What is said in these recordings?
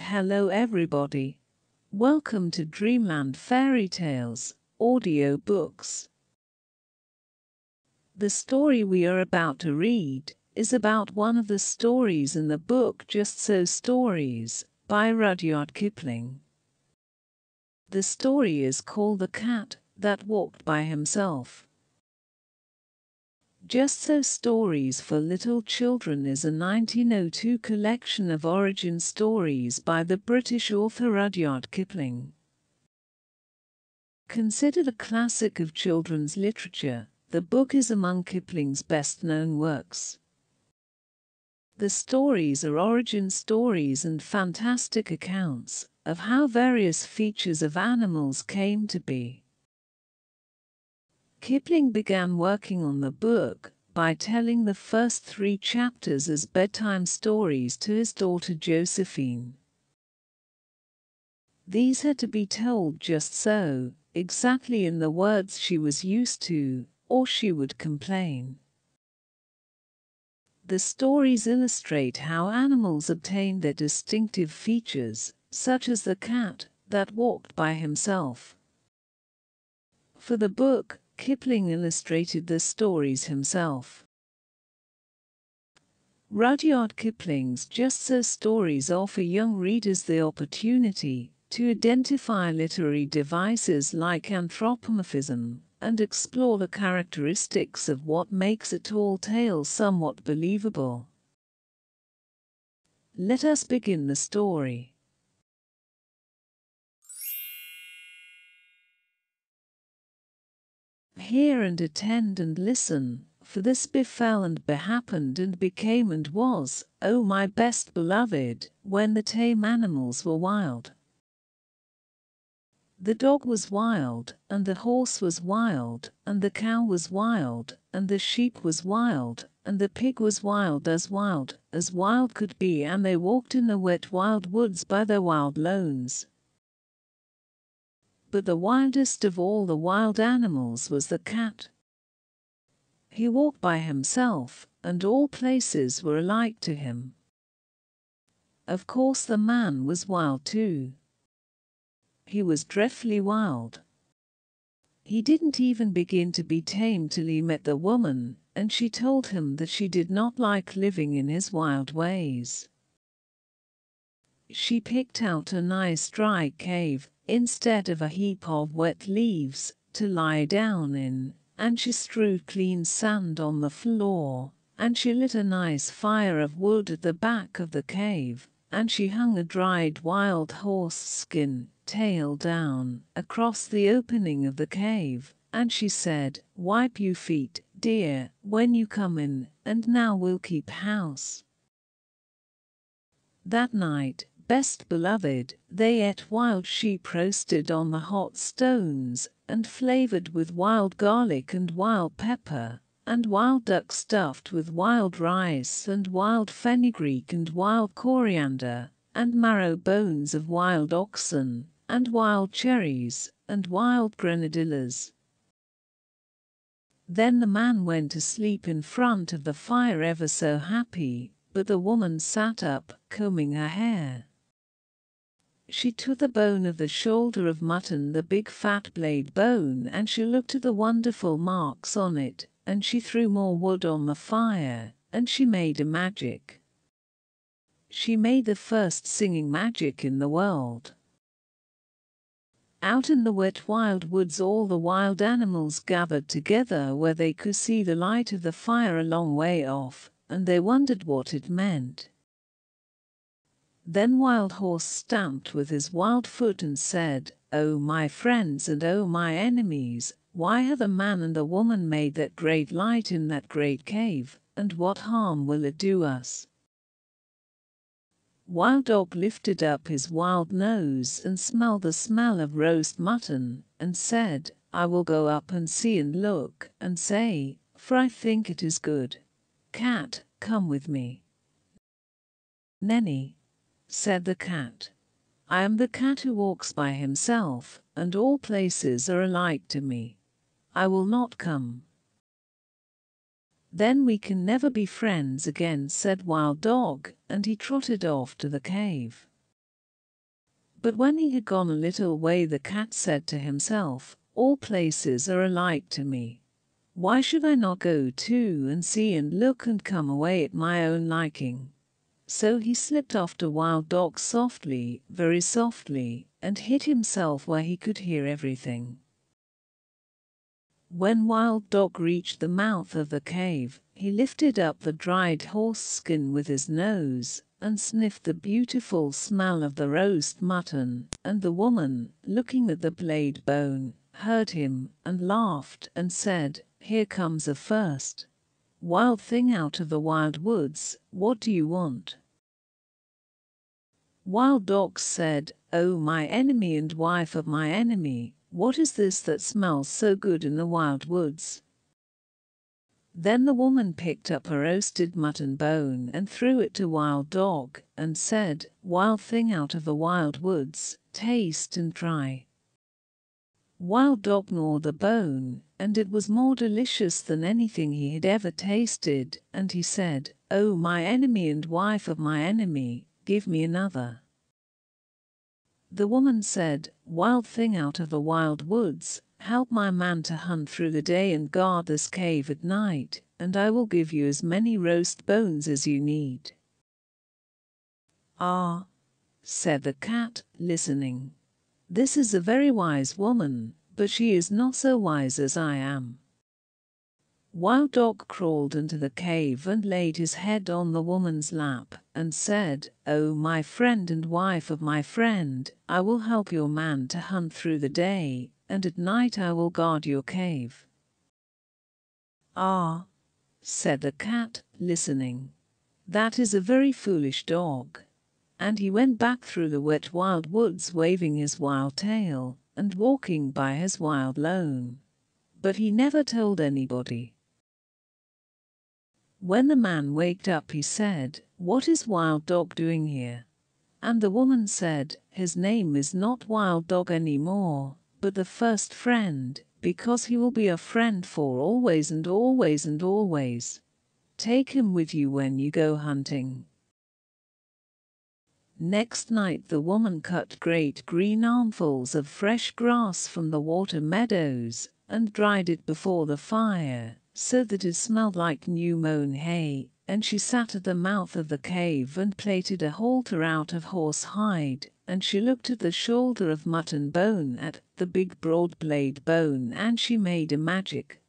Hello, everybody. Welcome to Dreamland Fairy Tales audio books. The story we are about to read is about one of the stories in the book Just So Stories by Rudyard Kipling. The story is called The Cat That Walked by Himself. Just So Stories for Little Children is a 1902 collection of origin stories by the British author Rudyard Kipling. Considered a classic of children's literature, the book is among Kipling's best known works. The stories are origin stories and fantastic accounts of how various features of animals came to be. Kipling began working on the book by telling the first three chapters as bedtime stories to his daughter Josephine. These had to be told just so, exactly in the words she was used to, or she would complain. The stories illustrate how animals obtained their distinctive features, such as the cat that walked by himself. For the book, Kipling illustrated the stories himself. Rudyard Kipling's Just So stories offer young readers the opportunity to identify literary devices like anthropomorphism and explore the characteristics of what makes a tall tale somewhat believable. Let us begin the story. Hear and attend and listen, for this befell and behappened and became and was, O my best beloved, when the tame animals were wild. The dog was wild, and the horse was wild, and the cow was wild, and the sheep was wild, and the pig was wild as wild as wild could be, and they walked in the wet wild woods by their wild lones. But the wildest of all the wild animals was the cat. He walked by himself, and all places were alike to him. Of course, the man was wild too. He was dreadfully wild. He didn't even begin to be tame till he met the woman, and she told him that she did not like living in his wild ways. She picked out a nice dry cave instead of a heap of wet leaves to lie down in, and she strewed clean sand on the floor, and she lit a nice fire of wood at the back of the cave, and she hung a dried wild horse skin, tail down, across the opening of the cave, and she said, Wipe you feet, dear, when you come in, and now we'll keep house. That night, best beloved, they ate wild sheep roasted on the hot stones, and flavored with wild garlic and wild pepper, and wild duck stuffed with wild rice and wild fenugreek and wild coriander, and marrow bones of wild oxen, and wild cherries, and wild grenadillas. Then the man went to sleep in front of the fire ever so happy, but the woman sat up, combing her hair. She took the bone of the shoulder of mutton, the big fat blade bone, and she looked at the wonderful marks on it, and she threw more wood on the fire, and she made a magic. She made the first singing magic in the world. Out in the wet wild woods all the wild animals gathered together where they could see the light of the fire a long way off, and they wondered what it meant. Then Wild Horse stamped with his wild foot and said, O my friends and O my enemies, why have the man and the woman made that great light in that great cave, and what harm will it do us? Wild Dog lifted up his wild nose and smelled the smell of roast mutton, and said, I will go up and see and look, and say, for I think it is good. Cat, come with me. Nenni, said the cat. I am the cat who walks by himself, and all places are alike to me. I will not come. Then we can never be friends again, said Wild Dog, and he trotted off to the cave. But when he had gone a little way, the cat said to himself, All places are alike to me. Why should I not go too and see and look and come away at my own liking? So he slipped after Wild Dog softly, very softly, and hid himself where he could hear everything. When Wild Dog reached the mouth of the cave, he lifted up the dried horse skin with his nose and sniffed the beautiful smell of the roast mutton, and the woman, looking at the blade bone, heard him and laughed and said, Here comes a first. Wild thing out of the wild woods, what do you want? Wild Dog said, Oh, my enemy and wife of my enemy, what is this that smells so good in the wild woods? Then the woman picked up a roasted mutton bone and threw it to Wild Dog and said, Wild thing out of the wild woods, taste and try. Wild Dog gnawed the bone, and it was more delicious than anything he had ever tasted, and he said, Oh, my enemy and wife of my enemy, give me another. The woman said, Wild thing out of the wild woods, help my man to hunt through the day and guard this cave at night, and I will give you as many roast bones as you need. Ah, said the cat, listening. This is a very wise woman, but she is not so wise as I am. Wild Dog crawled into the cave and laid his head on the woman's lap and said, Oh, my friend and wife of my friend, I will help your man to hunt through the day, and at night I will guard your cave. Ah, said the cat, listening. That is a very foolish dog. And he went back through the wet wild woods waving his wild tail and walking by his wild lone. But he never told anybody. When the man waked up, he said, What is Wild Dog doing here? And the woman said, His name is not Wild Dog any more, but the first friend, because he will be a friend for always and always and always. Take him with you when you go hunting. Next night the woman cut great green armfuls of fresh grass from the water meadows and dried it before the fire so that it smelled like new mown hay, and she sat at the mouth of the cave and plaited a halter out of horse hide, and she looked at the shoulder of mutton bone at the big broad blade bone and she made a magic.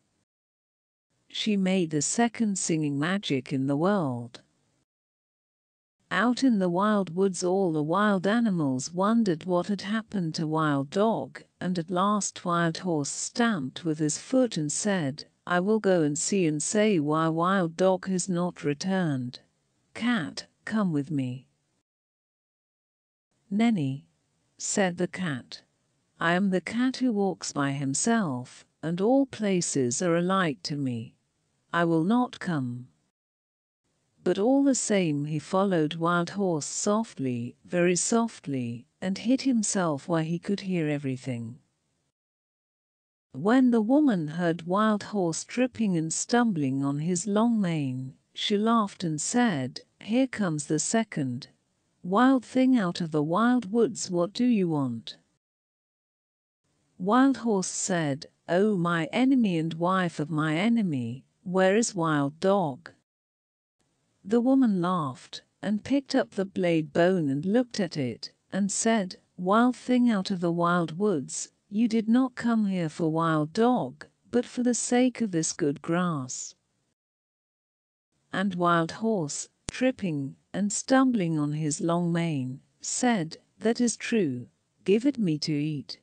She made the second singing magic in the world. Out in the wild woods all the wild animals wondered what had happened to Wild Dog, and at last Wild Horse stamped with his foot and said, I will go and see and say why Wild Dog has not returned. Cat, come with me. Nenni, said the cat. I am the cat who walks by himself, and all places are alike to me. I will not come. But all the same he followed Wild Horse softly, very softly, and hid himself where he could hear everything. When the woman heard Wild Horse tripping and stumbling on his long mane, she laughed and said, Here comes the second. Wild thing out of the wild woods, what do you want? Wild Horse said, Oh, my enemy and wife of my enemy, where is Wild Dog? The woman laughed and picked up the blade bone and looked at it and said, Wild thing out of the wild woods, you did not come here for wild dog, but for the sake of this good grass. And wild horse, tripping and stumbling on his long mane, said, That is true, give it me to eat.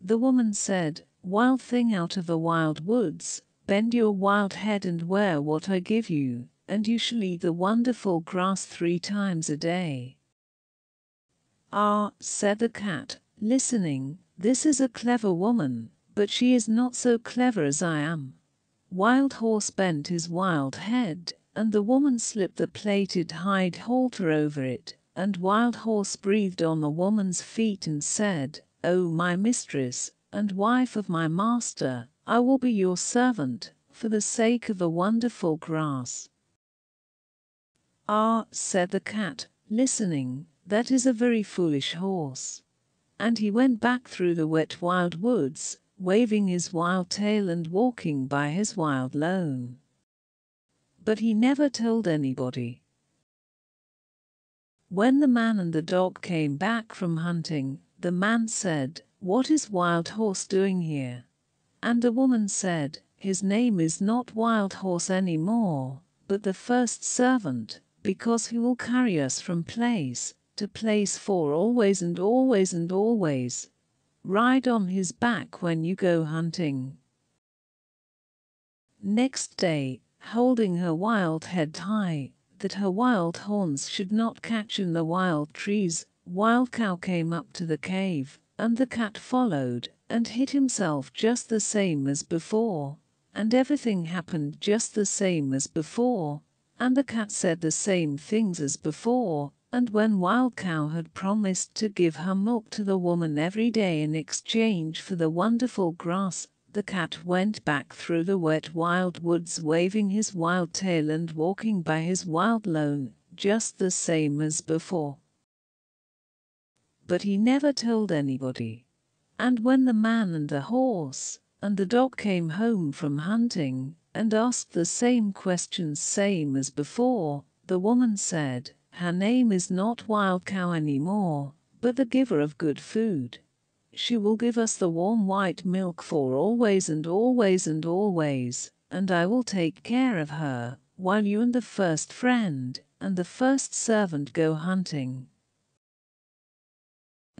The woman said, Wild thing out of the wild woods, bend your wild head and wear what I give you, and you shall eat the wonderful grass three times a day. Ah, said the cat, listening, this is a clever woman, but she is not so clever as I am. Wild Horse bent his wild head, and the woman slipped the plaited hide halter over it, and Wild Horse breathed on the woman's feet and said, O my mistress, and wife of my master, I will be your servant, for the sake of the wonderful grass. Ah, said the cat, listening, that is a very foolish horse. And he went back through the wet wild woods, waving his wild tail and walking by his wild lone. But he never told anybody. When the man and the dog came back from hunting, the man said, What is Wild Horse doing here? And the woman said, His name is not Wild Horse any more, but the first servant, because he will carry us from place to place for always and always and always. Ride on his back when you go hunting. Next day, holding her wild head high, that her wild horns should not catch in the wild trees, Wild Cow came up to the cave, and the cat followed, and hid himself just the same as before, and everything happened just the same as before, and the cat said the same things as before, and when Wild Cow had promised to give her milk to the woman every day in exchange for the wonderful grass, the cat went back through the wet wild woods waving his wild tail and walking by his wild lone, just the same as before. But he never told anybody. And when the man and the horse and the dog came home from hunting and asked the same questions same as before, the woman said, her name is not Wild Cow anymore, but the giver of good food. She will give us the warm white milk for always and always and always, and I will take care of her, while you and the first friend and the first servant go hunting.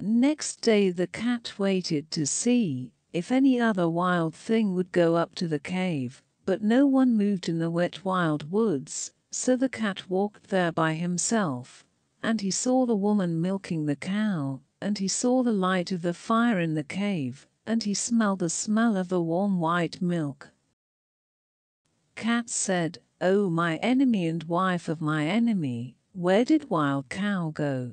Next day the cat waited to see if any other wild thing would go up to the cave, but no one moved in the wet wild woods, so the cat walked there by himself, and he saw the woman milking the cow, and he saw the light of the fire in the cave, and he smelled the smell of the warm white milk. Cat said, O oh, my enemy and wife of my enemy, where did Wild Cow go?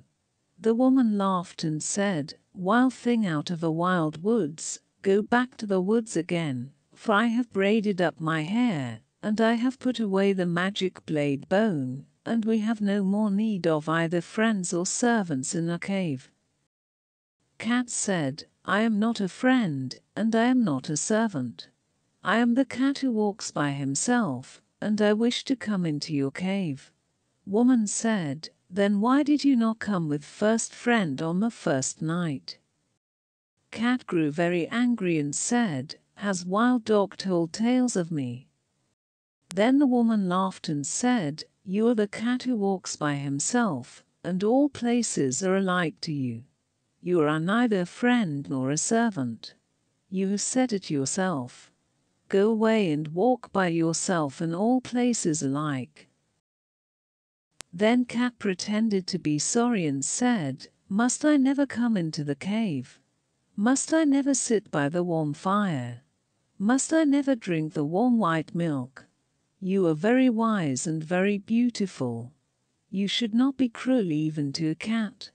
The woman laughed and said, Wild thing out of the wild woods, go back to the woods again, for I have braided up my hair, and I have put away the magic blade bone, and we have no more need of either friends or servants in the cave. Cat said, I am not a friend, and I am not a servant. I am the cat who walks by himself, and I wish to come into your cave. Woman said, Then why did you not come with first friend on the first night? Cat grew very angry and said, Has wild dog told tales of me? Then the woman laughed and said, You are the cat who walks by himself, and all places are alike to you. You are neither a friend nor a servant. You have said it yourself. Go away and walk by yourself in all places alike. Then Cat pretended to be sorry and said, Must I never come into the cave? Must I never sit by the warm fire? Must I never drink the warm white milk? You are very wise and very beautiful. You should not be cruel even to a cat.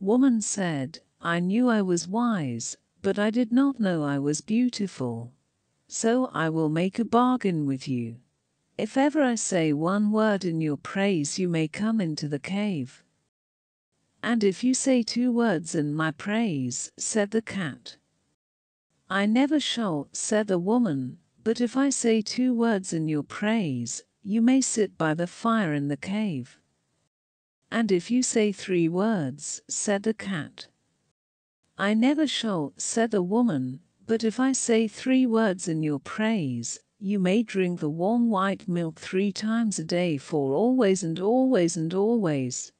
Woman said, I knew I was wise, but I did not know I was beautiful. So I will make a bargain with you. If ever I say one word in your praise, you may come into the cave. And if you say two words in my praise, said the cat. I never shall, said the woman, but if I say two words in your praise, you may sit by the fire in the cave. And if you say three words, said the cat. I never shall, said the woman, but if I say three words in your praise, you may drink the warm white milk three times a day for always and always and always.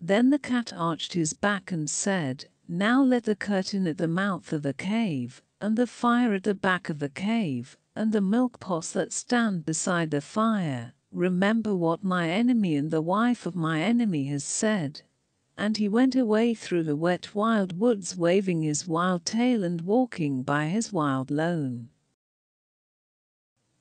Then the cat arched his back and said, Now let the curtain at the mouth of the cave, and the fire at the back of the cave, and the milk pots that stand beside the fire. Remember what my enemy and the wife of my enemy has said. And he went away through the wet wild woods waving his wild tail and walking by his wild lone.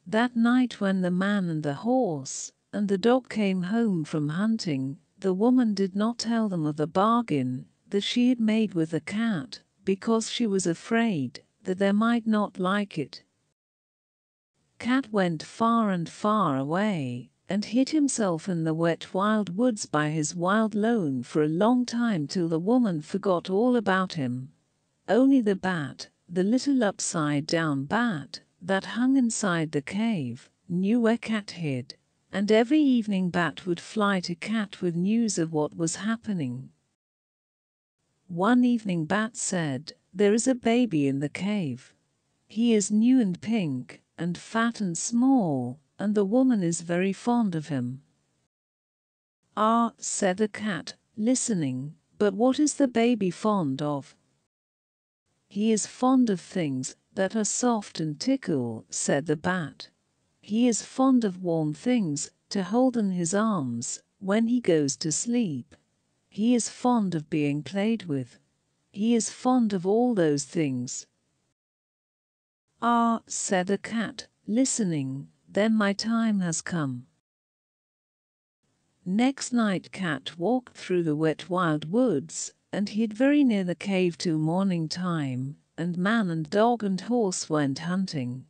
That night when the man and the horse and the dog came home from hunting, the woman did not tell them of the bargain that she had made with the cat, because she was afraid that they might not like it. Cat went far and far away and hid himself in the wet wild woods by his wild lone for a long time till the woman forgot all about him. Only the bat, the little upside down bat that hung inside the cave, knew where Cat hid, and every evening Bat would fly to Cat with news of what was happening. One evening Bat said, There is a baby in the cave. He is new and pink, and fat and small, and the woman is very fond of him. Ah, said the cat, listening, but what is the baby fond of? He is fond of things that are soft and tickle, said the bat. He is fond of warm things to hold in his arms when he goes to sleep. He is fond of being played with. He is fond of all those things. Ah, said the cat, listening, then my time has come. Next night Cat walked through the wet wild woods and hid very near the cave till morning time, and man and dog and horse went hunting.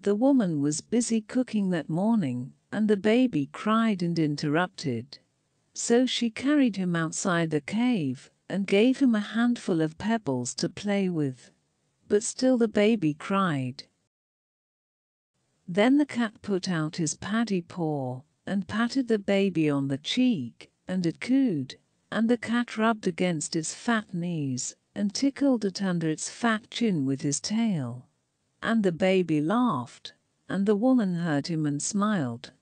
The woman was busy cooking that morning, and the baby cried and interrupted. So she carried him outside the cave and gave him a handful of pebbles to play with. But still the baby cried. Then the cat put out his paddy paw and patted the baby on the cheek, and it cooed, and the cat rubbed against its fat knees and tickled it under its fat chin with his tail. And the baby laughed, and the woman heard him and smiled.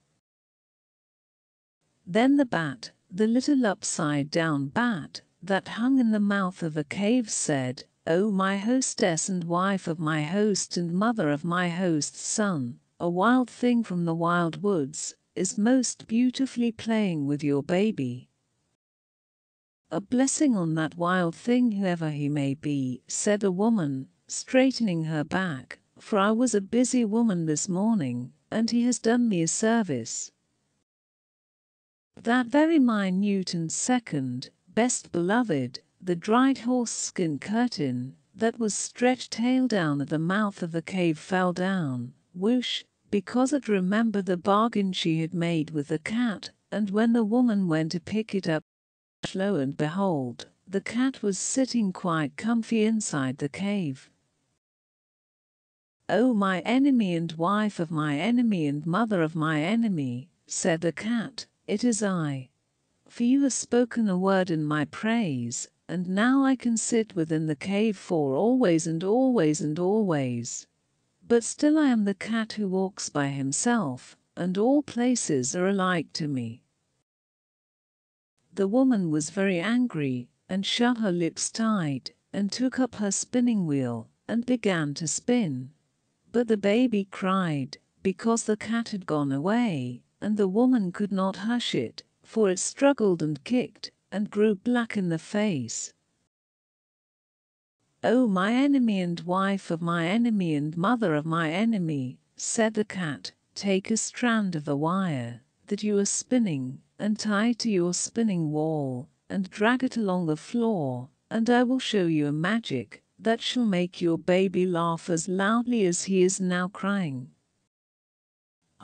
Then the bat, the little upside down bat that hung in the mouth of a cave said, O my hostess and wife of my host and mother of my host's son, a wild thing from the wild woods, is most beautifully playing with your baby. A blessing on that wild thing, whoever he may be, said the woman, straightening her back, for I was a busy woman this morning, and he has done me a service. That very minute and second, best beloved, the dried horse skin curtain that was stretched tail down at the mouth of the cave fell down, whoosh, because it remembered the bargain she had made with the cat, and when the woman went to pick it up, lo and behold, the cat was sitting quite comfy inside the cave. Oh, my enemy and wife of my enemy and mother of my enemy, said the cat, it is I. For you have spoken a word in my praise, and now I can sit within the cave for always and always and always. But still I am the cat who walks by himself, and all places are alike to me. The woman was very angry, and shut her lips tight, and took up her spinning wheel, and began to spin. But the baby cried, because the cat had gone away, and the woman could not hush it, for it struggled and kicked, and grew black in the face. O my enemy and wife of my enemy and mother of my enemy, said the cat, take a strand of the wire that you are spinning and tie to your spinning whorl and drag it along the floor, and I will show you a magic that shall make your baby laugh as loudly as he is now crying.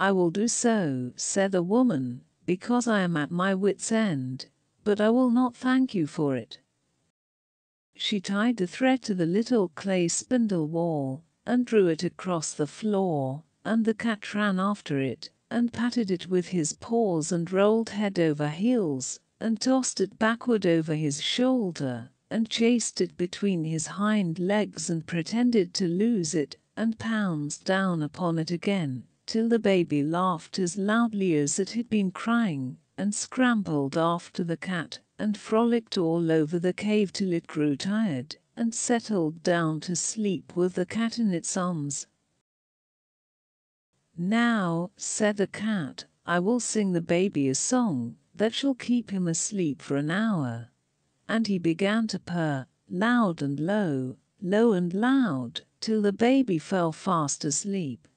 I will do so, said the woman, because I am at my wit's end, but I will not thank you for it. She tied the thread to the little clay spindle whorl and drew it across the floor, and the cat ran after it and patted it with his paws and rolled head over heels and tossed it backward over his shoulder and chased it between his hind legs and pretended to lose it and pounced down upon it again till the baby laughed as loudly as it had been crying and scrambled after the cat and frolicked all over the cave till it grew tired and settled down to sleep with the cat in its arms. Now, said the cat, I will sing the baby a song that shall keep him asleep for an hour. And he began to purr, loud and low, low and loud, till the baby fell fast asleep.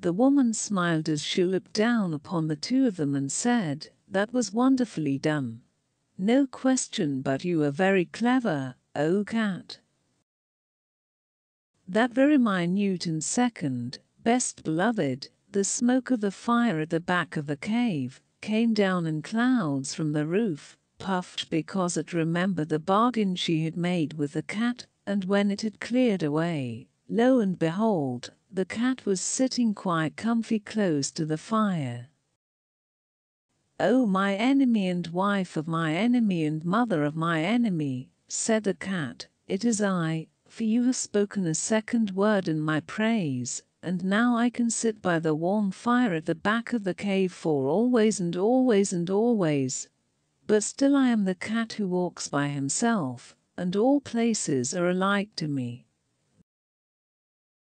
The woman smiled as she looked down upon the two of them and said, That was wonderfully done. No question but you are very clever, O cat. That very minute and second, best beloved, the smoke of the fire at the back of the cave came down in clouds from the roof, puffed because it remembered the bargain she had made with the cat, and when it had cleared away, lo and behold, the cat was sitting quite comfy close to the fire. Oh, my enemy and wife of my enemy and mother of my enemy, said the cat, it is I, for you have spoken a second word in my praise, and now I can sit by the warm fire at the back of the cave for always and always and always. But still I am the cat who walks by himself, and all places are alike to me.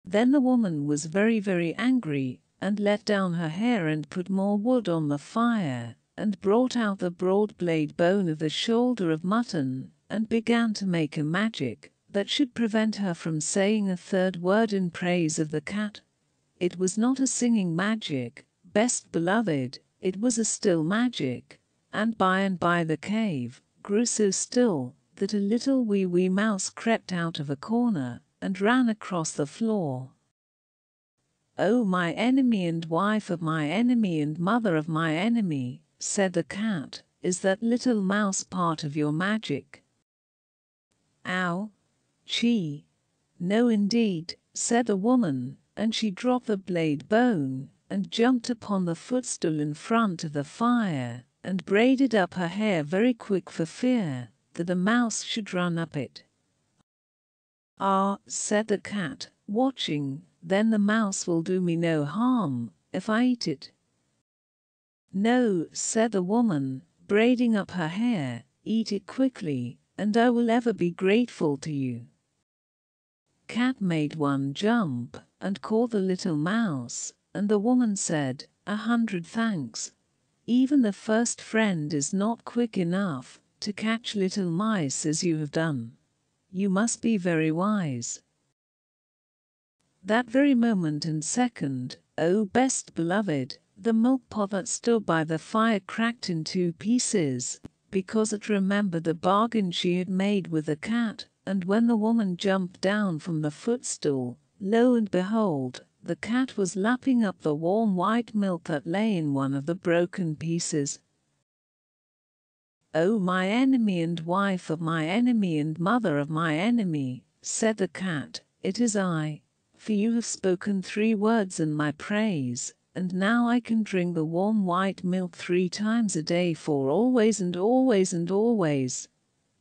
Then the woman was very, very angry, and let down her hair and put more wood on the fire, and brought out the broad blade bone of the shoulder of mutton, and began to make a magic that should prevent her from saying a third word in praise of the cat. It was not a singing magic, best beloved, it was a still magic, and by and by the cave grew so still that a little wee wee mouse crept out of a corner and ran across the floor. Oh, my enemy and wife of my enemy and mother of my enemy, said the cat, is that little mouse part of your magic? Ow! Chee! No, indeed, said the woman, and she dropped the blade bone and jumped upon the footstool in front of the fire and braided up her hair very quick for fear that a mouse should run up it. Ah, said the cat, watching, then the mouse will do me no harm if I eat it. No, said the woman, braiding up her hair, eat it quickly, and I will ever be grateful to you. Cat made one jump and caught the little mouse, and the woman said, A hundred thanks. Even the first friend is not quick enough to catch little mice as you have done. You must be very wise. That very moment and second, O oh best beloved, the milk pot that stood by the fire cracked in two pieces, because it remembered the bargain she had made with the cat, and when the woman jumped down from the footstool, lo and behold, the cat was lapping up the warm white milk that lay in one of the broken pieces. O oh, my enemy and wife of my enemy and mother of my enemy, said the cat, it is I, for you have spoken three words in my praise, and now I can drink the warm white milk three times a day for always and always and always.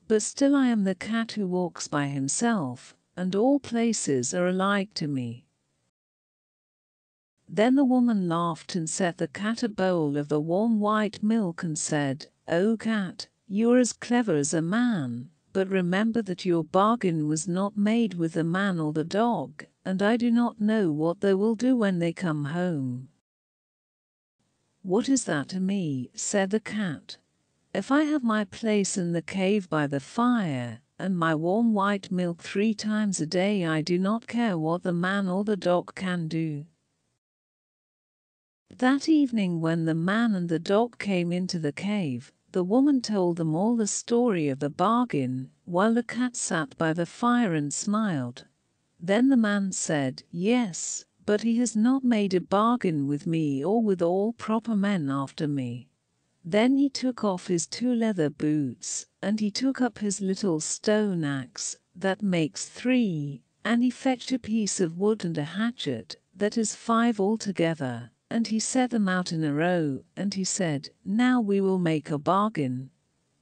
But still I am the cat who walks by himself, and all places are alike to me. Then the woman laughed and set the cat a bowl of the warm white milk and said, O cat, you are as clever as a man, but remember that your bargain was not made with the man or the dog, and I do not know what they will do when they come home. What is that to me? said the cat. If I have my place in the cave by the fire, and my warm white milk three times a day, I do not care what the man or the dog can do. That evening, when the man and the dog came into the cave, the woman told them all the story of the bargain, while the cat sat by the fire and smiled. Then the man said, Yes, but he has not made a bargain with me or with all proper men after me. Then he took off his two leather boots, and he took up his little stone axe, that makes three, and he fetched a piece of wood and a hatchet, that is five altogether, and he set them out in a row, and he said, Now we will make a bargain.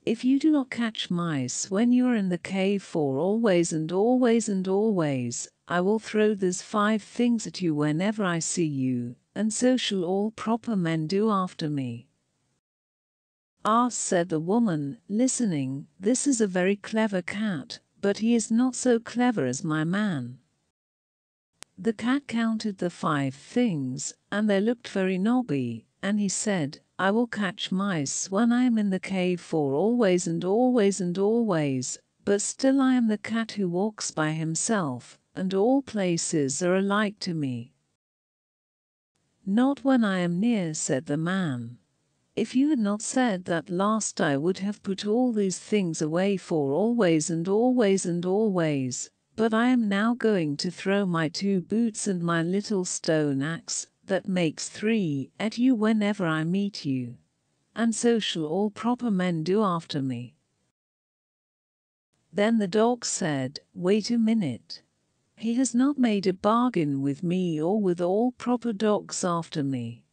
If you do not catch mice when you are in the cave for always and always and always, I will throw these five things at you whenever I see you, and so shall all proper men do after me. Ah, said the woman, listening, this is a very clever cat, but he is not so clever as my man. The cat counted the five things, and they looked very knobby, and he said, I will catch mice when I am in the cave for always and always and always, but still I am the cat who walks by himself, and all places are alike to me. Not when I am near, said the man. If you had not said that last I would have put all these things away for always and always and always, but I am now going to throw my two boots and my little stone axe, that makes three at you whenever I meet you. And so shall all proper men do after me. Then the dog said, Wait a minute. He has not made a bargain with me or with all proper dogs after me.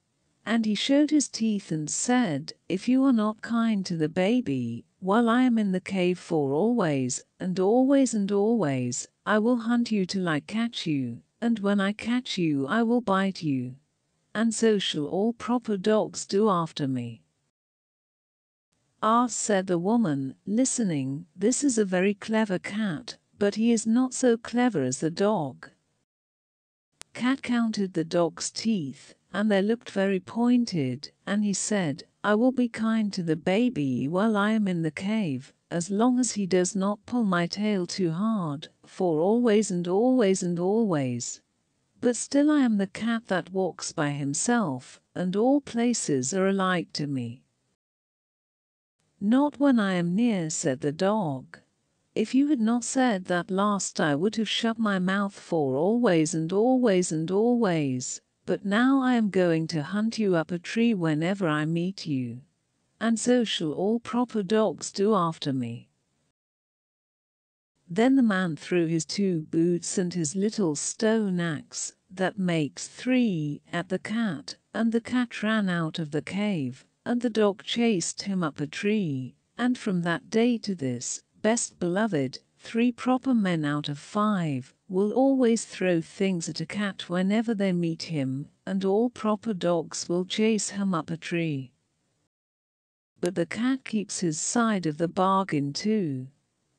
And he showed his teeth and said, If you are not kind to the baby, while I am in the cave for always, and always and always, I will hunt you till I catch you, and when I catch you I will bite you. And so shall all proper dogs do after me. Ah, said the woman, listening, this is a very clever cat, but he is not so clever as the dog. Cat counted the dog's teeth, and they looked very pointed, and he said, I will be kind to the baby while I am in the cave, as long as he does not pull my tail too hard, for always and always and always. But still I am the cat that walks by himself, and all places are alike to me. Not when I am near, said the dog. If you had not said that last I would have shut my mouth for always and always and always, but now I am going to hunt you up a tree whenever I meet you. And so shall all proper dogs do after me. Then the man threw his two boots and his little stone axe, that makes three, at the cat, and the cat ran out of the cave, and the dog chased him up a tree, and from that day to this, best beloved, three proper men out of five will always throw things at a cat whenever they meet him, and all proper dogs will chase him up a tree. But the cat keeps his side of the bargain too.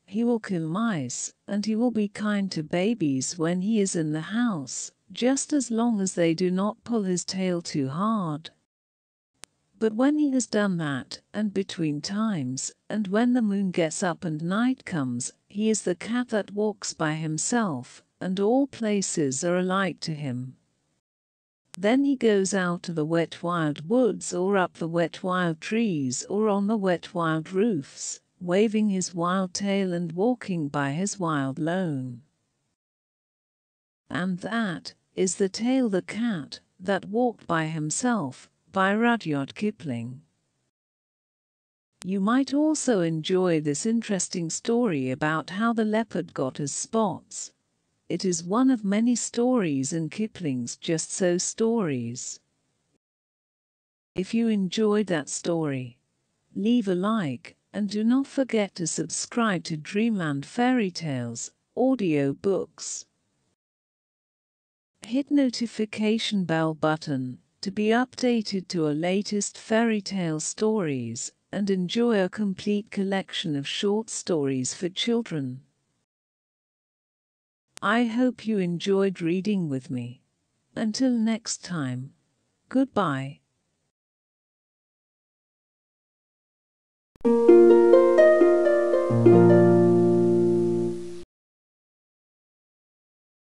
He will kill mice, and he will be kind to babies when he is in the house, just as long as they do not pull his tail too hard. But when he has done that, and between times, and when the moon gets up and night comes, he is the cat that walks by himself, and all places are alike to him. Then he goes out to the wet wild woods or up the wet wild trees or on the wet wild roofs, waving his wild tail and walking by his wild lone. And that is the tale the cat that walked by himself by Rudyard Kipling. You might also enjoy this interesting story about how the leopard got his spots. It is one of many stories in Kipling's Just So stories. If you enjoyed that story, leave a like and do not forget to subscribe to Dreamland Fairy Tales audio books. Hit notification bell button to be updated to our latest fairy tale stories and enjoy a complete collection of short stories for children. I hope you enjoyed reading with me. Until next time, goodbye.